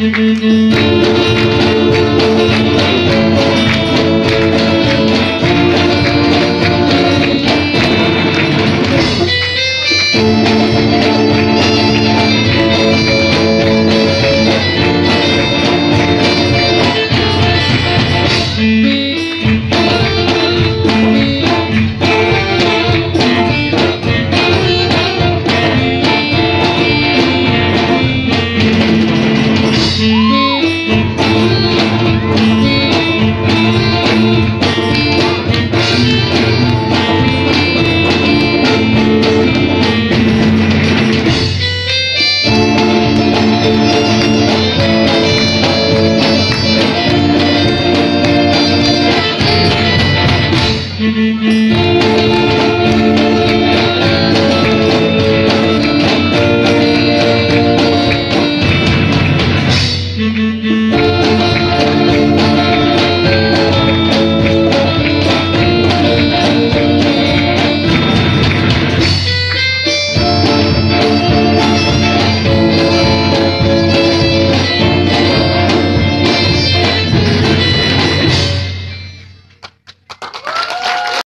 Mm-hmm.